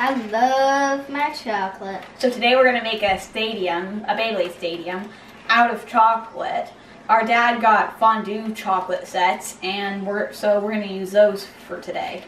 I love my chocolate. So today we're gonna make a stadium, a Beyblade stadium, out of chocolate. Our dad got fondue chocolate sets, and we're so we're gonna use those for today.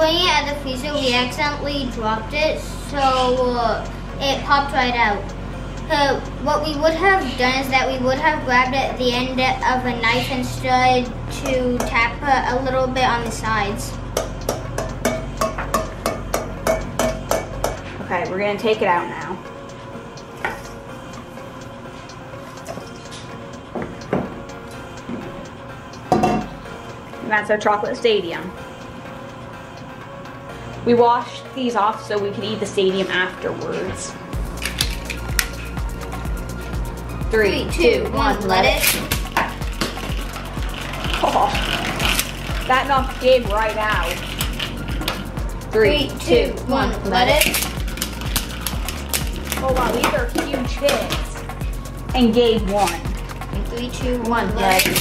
Playing it at the freezer, we accidentally dropped it, so uh, it popped right out. So what we would have done is that we would have grabbed at the end of a knife and started to tap a little bit on the sides. Okay, we're gonna take it out now. And that's our chocolate stadium. We washed these off so we could eat the stadium afterwards. Three, two, one, let it. Oh, that knocked Gabe right out. Three, two, one, let it. Oh wow, these are huge hits. And Gabe won. And three, two, One, let it.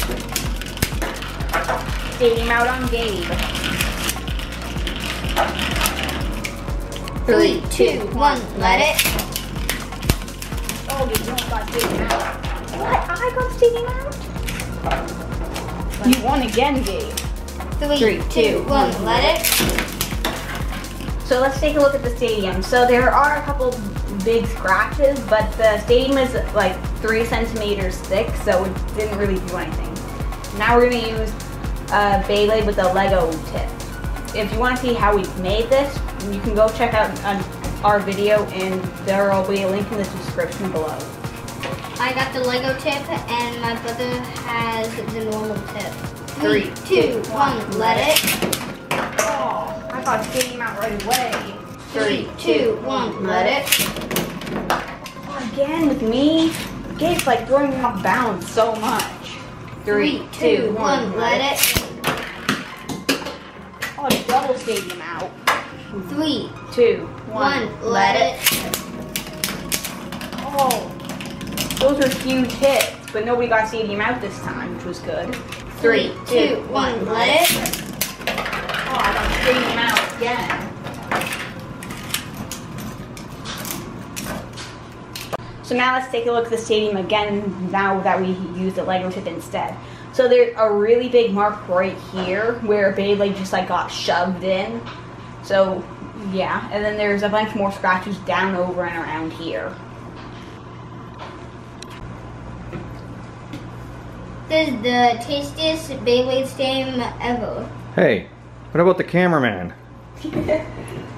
Stadium out on Gabe. Three, two, one, let it. Oh, you don't got stadium out. What? I got stadium out? You won again, Gabe. Three, Three, two, two, one, one, let it. So let's take a look at the stadium. So there are a couple big scratches, but the stadium is like three centimeters thick, so it didn't really do anything. Now we're gonna use uh, a Beyblade with a Lego tip. If you want to see how we made this, you can go check out um, our video, and there will be a link in the description below. I got the Lego tip, and my brother has the normal tip. Three, two, one, one, let it. Oh, I got stadium out right away. Three, two, one, let it. Again with me. Gabe's like throwing me off balance so much. Three, two, one, let it. Oh, double stadium out. Three, Two, one, let it. Oh, those were huge hits, but nobody got stadium out this time, which was good. Three, two, one, let it. Oh, I got stadium out again. So now let's take a look at the stadium again now that we use the Lego tip instead. So there's a really big mark right here where Beyblade just like got shoved in. So yeah, and then there's a bunch more scratches down over and around here. This is the tastiest Beyblade stadium ever. Hey, what about the cameraman?